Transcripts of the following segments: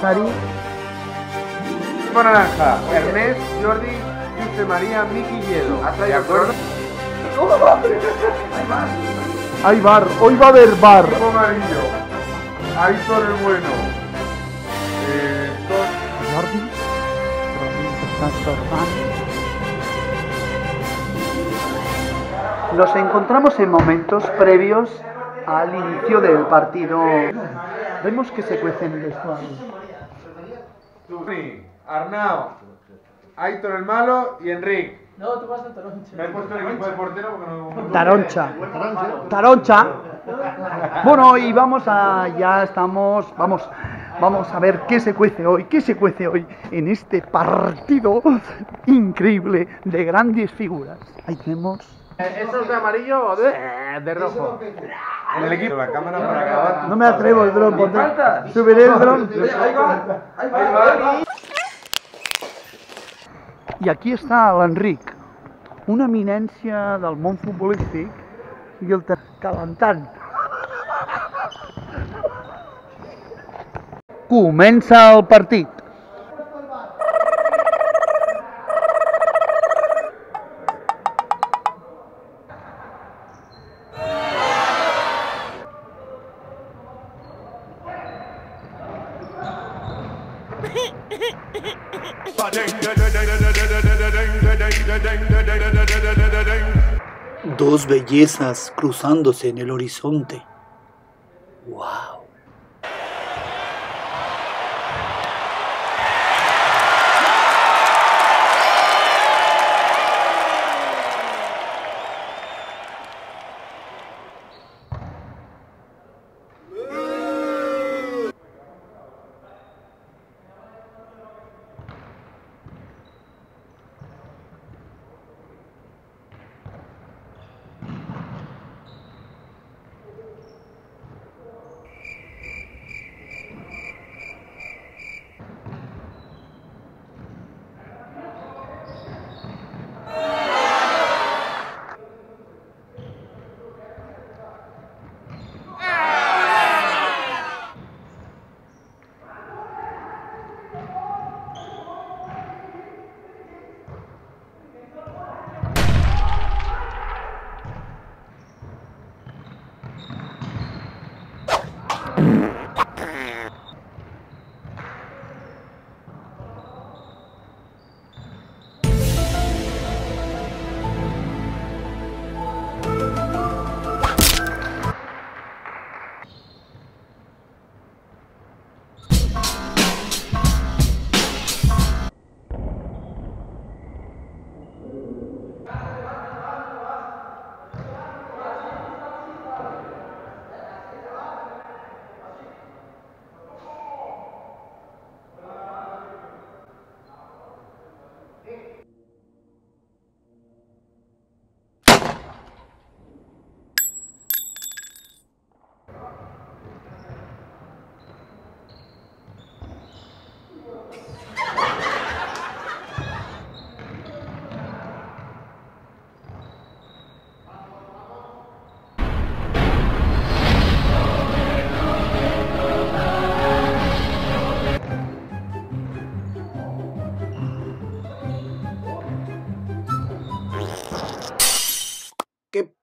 Sari. Naranja, Ernest, Jordi, José María, Miki Hiedo. ¿De acuerdo? Hay bar, hoy va a haber bar. Equipo amarillo, Aitor el bueno. Eh, Tor- Jordi. Nos encontramos en momentos previos al inicio del partido. Vemos que se cuece en Tuni, Arnau, Aitor el malo y Enric. No, tú vas a Toronto. Me he puesto el equipo de portero porque no. Taroncha. Taroncha. Bueno, y vamos a. Ya estamos. Vamos. Vamos a ver qué se cuece hoy, qué se cuece hoy en este partido increíble de grandes figuras. Ahí tenemos. ¿Eso es de amarillo o de, de rojo? En el equipo. La cámara para acabar. No me atrevo el dron, pondré- subiré el dron. Ahí va, ahí va. I aquí està l'Enric, una eminència del món futbolístic i el ter- calentant. Comença el partit. Dos bellezas cruzándose en el horizonte.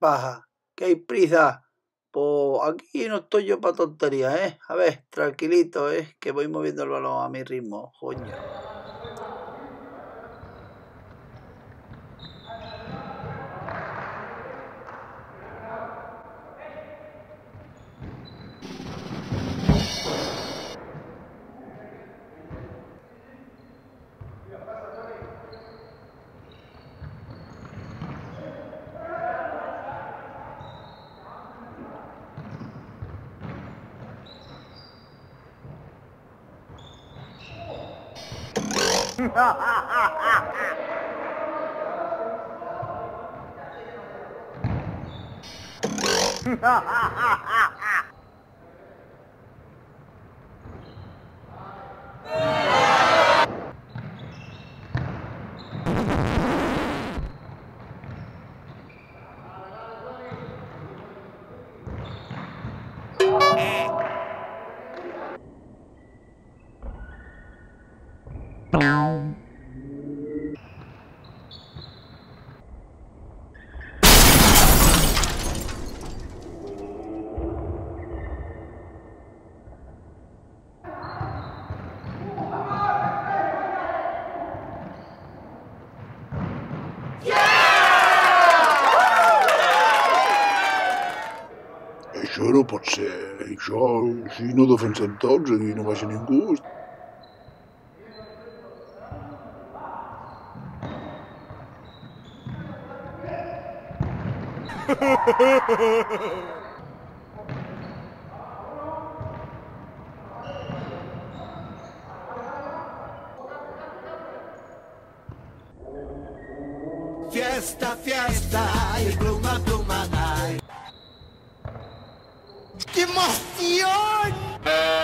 Paja? ¿Qué hay prisa? Pues aquí no estoy yo para tonterías, ¿eh? A ver, tranquilito, ¿eh? Que voy moviendo el balón a mi ritmo, coño. Boom. pot ser això, si no defensem tots, aquí no baixa ningú. Ha ha ha ha ha! ¡Qué emoción!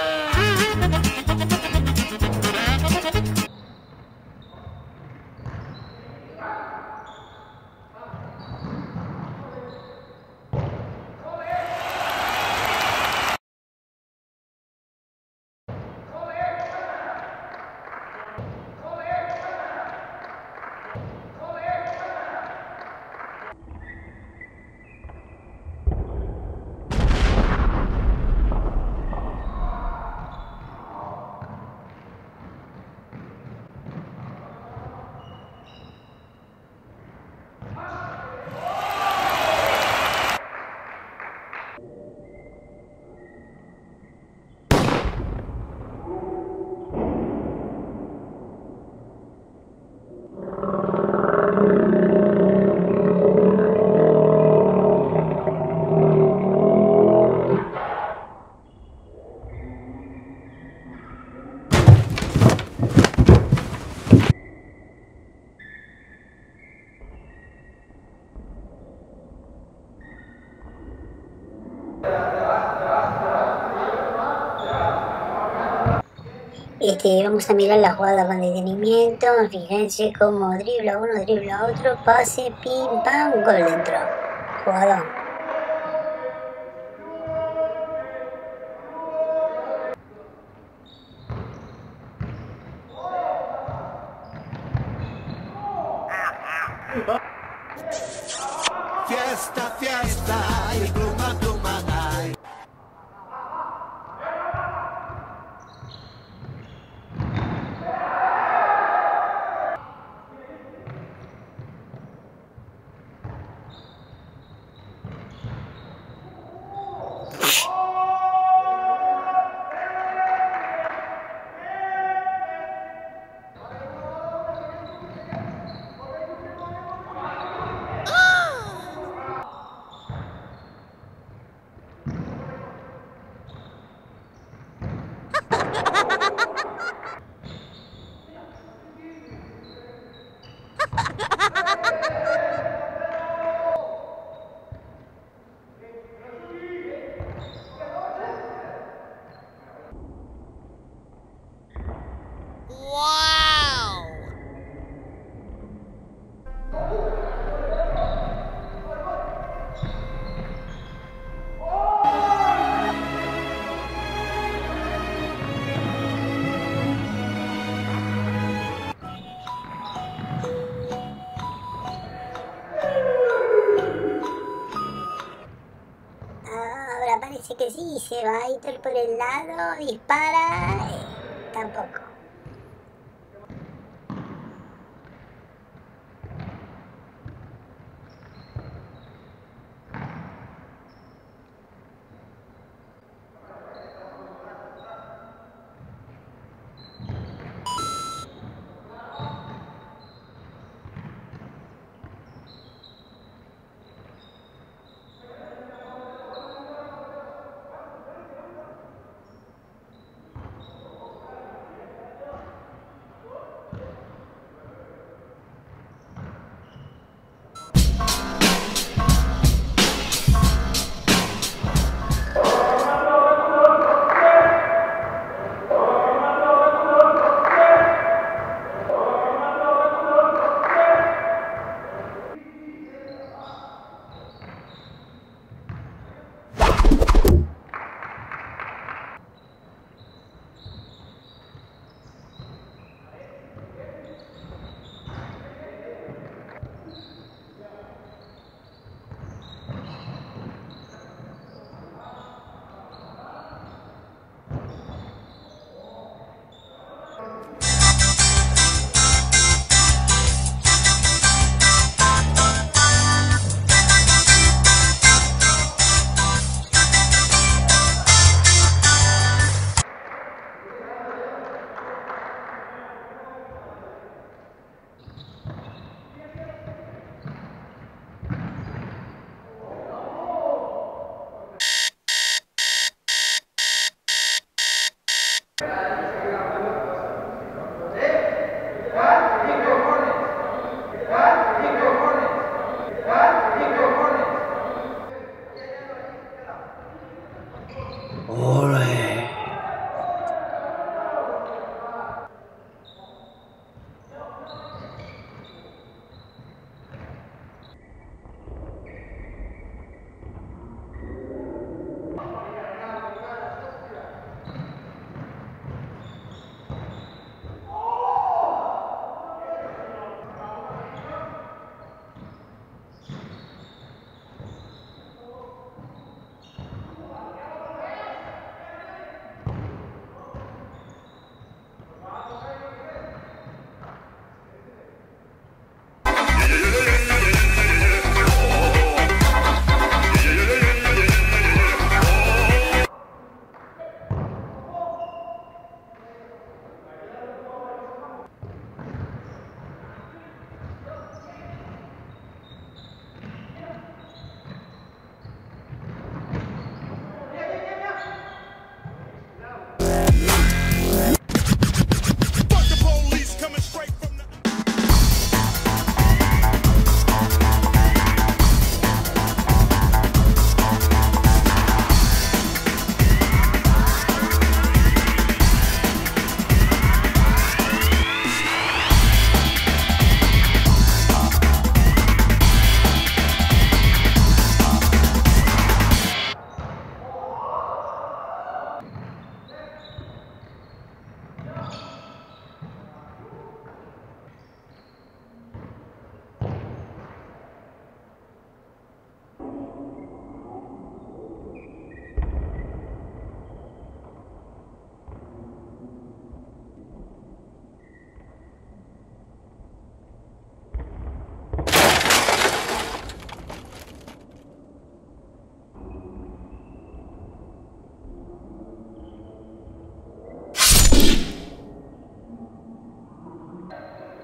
Este, vamos a mirar la jugada con detenimiento. Fíjense cómo dribla uno, dribla otro, pase, pim, pam, gol dentro. Jugador. Que sí, se va Aitor por el lado, dispara. eh, tampoco.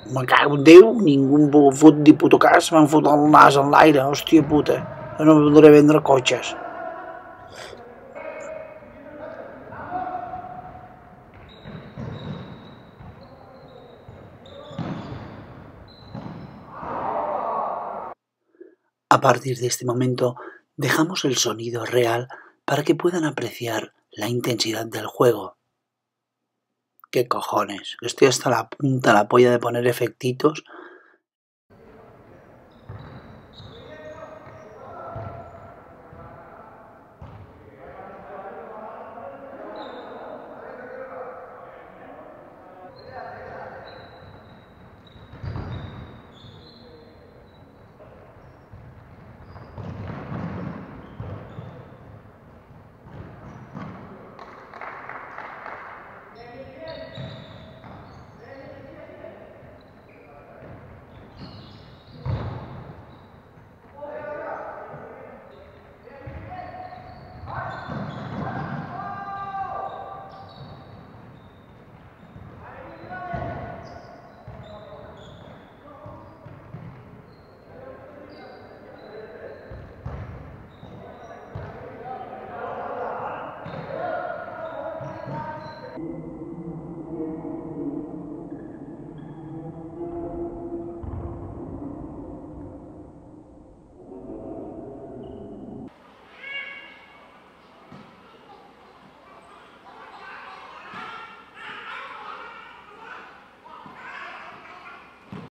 Me cago em vol fot ni puto cas, m'han fotut el nas en l'aire, hòstia puta. Jo no podré vendre cotxes. A partir de este momento, dejamos el sonido real para que puedan apreciar la intensidad del juego. ¿Qué cojones? Estoy hasta la punta, la polla de poner efectitos